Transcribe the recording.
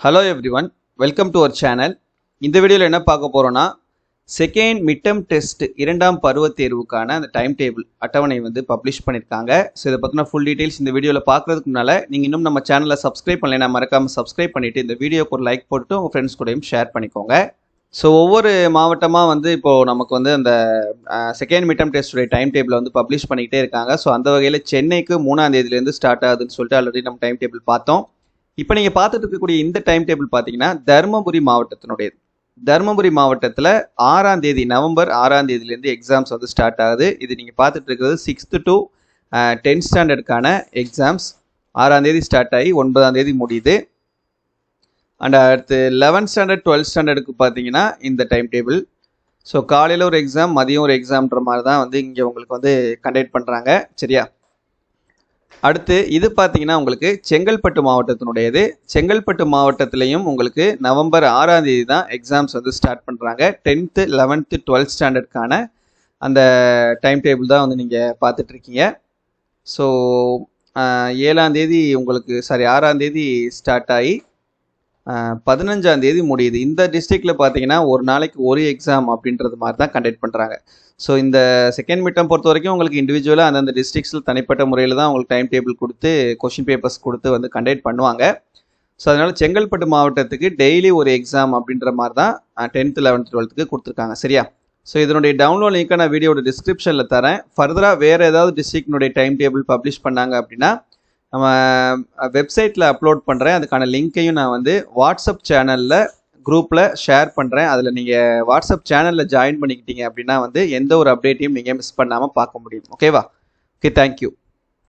Hello everyone welcome to our channel இந்த வீடியோவில் என்ன பார்க்க போகிறோன்னா செகண்ட் மிட்டம் டெஸ்ட் இரண்டாம் பருவ தேர்வுக்கான அந்த டைம் டேபிள் அட்டவணை வந்து பப்ளிஷ் பண்ணியிருக்காங்க ஸோ இதை பற்றின ஃபுல் டீட்டெயில்ஸ் இந்த வீடியோவில் பார்க்குறதுக்கு முன்னால் நீங்கள் இன்னும் நம்ம சேனலை சப்ஸ்கிரைப் பண்ணலைன்னா மறக்காமல் சப்ஸ்கிரைப் பண்ணிவிட்டு இந்த வீடியோக்கு ஒரு லைக் போட்டு உங்கள் ஃப்ரெண்ட்ஸ் கூடயும் ஷேர் பண்ணிக்கோங்க. ஸோ ஒவ்வொரு மாவட்டமாக வந்து இப்போது நமக்கு வந்து அந்த செகண்ட் மிட்டம் டெஸ்ட்டுடைய டைம் டேபிளை வந்து பப்ளிஷ் பண்ணிக்கிட்டே இருக்காங்க. ஸோ அந்த வகையில் சென்னைக்கு மூணாம் தேதியிலேருந்து ஸ்டார்ட் ஆகுதுன்னு சொல்லிட்டு ஆல்ரெடி நம்ம டைம் டேபிள் பார்த்தோம். இப்போ நீங்கள் பார்த்துட்டு இருக்கக்கூடிய இந்த டைம் டேபிள் பார்த்தீங்கன்னா தருமபுரி மாவட்டத்தினுடையது. தருமபுரி மாவட்டத்தில் ஆறாம் தேதி நவம்பர் ஆறாம் தேதியிலேருந்து எக்ஸாம்ஸ் வந்து ஸ்டார்ட் ஆகுது. இது நீங்கள் பார்த்துட்டு இருக்கிறது சிக்ஸ்த்து டு டென்த் ஸ்டாண்டர்டுக்கான எக்ஸாம்ஸ் ஆறாம் தேதி ஸ்டார்ட் ஆகி ஒன்பதாம் தேதி முடியுது. அண்ட் அடுத்து லெவன்த் ஸ்டாண்டர்ட் டுவெல்த் ஸ்டாண்டர்டுக்கு பார்த்தீங்கன்னா இந்த டைம் டேபிள் ஸோ காலையில் ஒரு எக்ஸாம் மதியம் ஒரு எக்ஸாம்ன்ற மாதிரி தான் வந்து இங்கே உங்களுக்கு வந்து கண்டக்ட் பண்ணுறாங்க சரியா? அடுத்து இது பார்த்தீங்கன்னா உங்களுக்கு செங்கல்பட்டு மாவட்டத்தினுடையது. செங்கல்பட்டு மாவட்டத்திலையும் உங்களுக்கு நவம்பர் ஆறாம் தேதி தான் எக்ஸாம்ஸ் வந்து ஸ்டார்ட் பண்ணுறாங்க டென்த்து லெவன்த்து டுவெல்த் ஸ்டாண்டர்டுக்கான அந்த டைம் டேபிள் தான் வந்து நீங்கள் பார்த்துட்ருக்கீங்க ஸோ ஏழாம் தேதி உங்களுக்கு சாரி ஆறாம் தேதி ஸ்டார்ட் ஆகி பதினஞ்சாம் தேதி முடியுது. இந்த டிஸ்ட்ரிக்டில் பார்த்தீங்கன்னா ஒரு நாளைக்கு ஒரு எக்ஸாம் அப்படின்றது மாதிரி தான் கண்டக்ட் பண்ணுறாங்க ஸோ இந்த செகண்ட் மிட்டம் பொறுத்த வரைக்கும் உங்களுக்கு இண்டிவிஜுவலாக அந்தந்த டிஸ்ட்ரிக்ஸில் தனிப்பட்ட முறையில் தான் உங்களுக்கு டைம் டேபிள் கொடுத்து கொஷின் பேப்பர்ஸ் கொடுத்து வந்து கண்டக்ட் பண்ணுவாங்க. ஸோ அதனால் செங்கல்பட்டு மாவட்டத்துக்கு டெய்லி ஒரு எக்ஸாம் அப்படின்ற மாதிரி தான் டென்த்து லெவன்த் டுவெல்த்துக்கு கொடுத்துருக்காங்க. சரியா? ஸோ இதனுடைய டவுன்லோட் லிங்க்கை நான் வீடியோட டிஸ்கிரிப்ஷனில் தரேன். ஃபர்தராக வேறு ஏதாவது டிஸ்ட்ரிக்னுடைய டைம் டேபிள் பப்ளிஷ் பண்ணாங்க அப்படின்னா நம்ம வெப்சைட்டில் அப்லோட் பண்ணுறேன் அதுக்கான லிங்க்கையும் நான் வந்து வாட்ஸ்அப் சேனலில் குரூப்பில் ஷேர் பண்ணுறேன் அதில் நீங்கள் வாட்ஸ்அப் சேனலில் ஜாயின் பண்ணிக்கிட்டீங்க அப்படின்னா வந்து எந்த ஒரு அப்டேட்டையும் நீங்கள் மிஸ் பண்ணாமல் பார்க்க முடியும். ஓகேவா ஓகே தேங்க்யூ